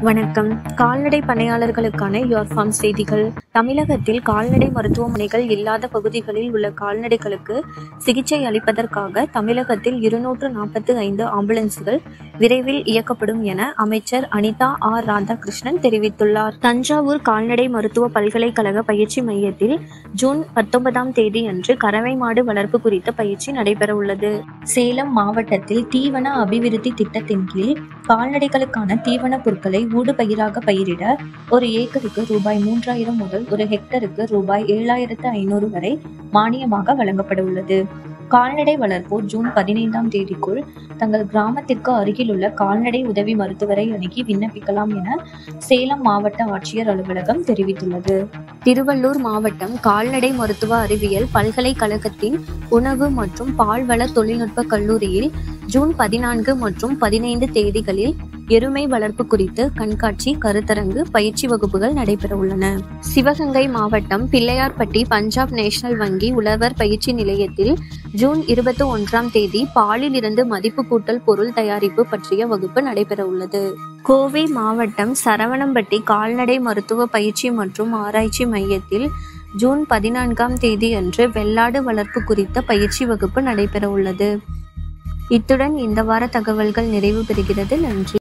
வணக்கம். கால்நடை பணியாளர்களுக்கான யோர் ஃபார்ம் செய்திகள். தமிழகத்தில் கால்நடை மருத்துவமனைகள் இல்லாத பகுதிகளில் உள்ள கால்நடைகளுக்கு சிகிச்சை அளிப்பதற்காக தமிழகத்தில் இருநூற்று நாற்பத்தி ஐந்து ஆம்புலன்ஸ்கள் விரைவில் இயக்கப்படும் என அமைச்சர் அனிதா ஆர் ராதாகிருஷ்ணன் தெரிவித்துள்ளார். தஞ்சாவூர் கால்நடை மருத்துவ பல்கலைக்கழக பயிற்சி மையத்தில் ஜூன் பத்தொன்பதாம் தேதி அன்று கறவை மாடு வளர்ப்பு குறித்த பயிற்சி நடைபெறவுள்ளது. சேலம் மாவட்டத்தில் தீவன அபிவிருத்தி திட்டத்தின் கீழ் கால்நடைகளுக்கான தீவன பொருட்களை ஊடுபயிராக பயிரிட ஒரு ஏக்கருக்கு ரூபாய் மூன்றாயிரம் முதல் ஒரு ஹெக்டருக்கு ரூபாய் ஏழாயிரத்து ஐநூறு வரை மானியமாக வழங்கப்பட உள்ளது கால்நடை வளர்ப்போர் ஜூன் பதினைந்தாம் தேதிக்குள் தங்கள் கிராமத்திற்கு அருகிலுள்ள கால்நடை உதவி மருத்துவரை அணுகி விண்ணப்பிக்கலாம் என சேலம் மாவட்ட ஆட்சியர் அலுவலகம் தெரிவித்துள்ளது. திருவள்ளூர் மாவட்டம் கால்நடை மருத்துவ அறிவியல் பல்கலைக்கழகத்தின் உணவு மற்றும் பால்வள தொழில்நுட்ப கல்லூரியில் ஜூன் பதினான்கு மற்றும் பதினைந்து தேதிகளில் எருமை வளர்ப்பு குறித்து கண்காட்சி கருத்தரங்கு பயிற்சி வகுப்புகள் நடைபெற உள்ளன. சிவகங்கை மாவட்டம் பிள்ளையார்பட்டி பஞ்சாப் நேஷனல் வங்கி உழவர் பயிற்சி நிலையத்தில் ஜூன் இருபத்தி ஒன்றாம் தேதி பாலில் இருந்து மதிப்பு கூட்டல் பொருள் தயாரிப்பு பற்றிய வகுப்பு நடைபெற உள்ளது. கோவை மாவட்டம் சரவணம்பட்டி கால்நடை மருத்துவ பயிற்சி மற்றும் ஆராய்ச்சி மையத்தில் ஜூன் பதினான்காம் தேதி அன்று வெள்ளாடு வளர்ப்பு குறித்த பயிற்சி வகுப்பு நடைபெற உள்ளது. இத்துடன் இந்த வார தகவல்கள் நிறைவு பெறுகிறது. நன்றி.